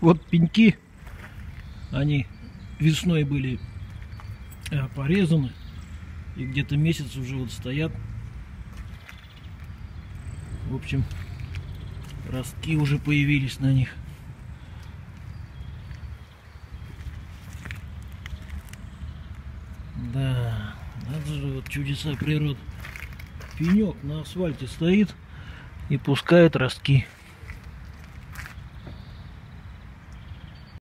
Вот пеньки, они весной были э, порезаны и где-то месяц уже вот стоят. В общем, ростки уже появились на них. Да, надо же вот чудеса природы. Пенек на асфальте стоит и пускает ростки.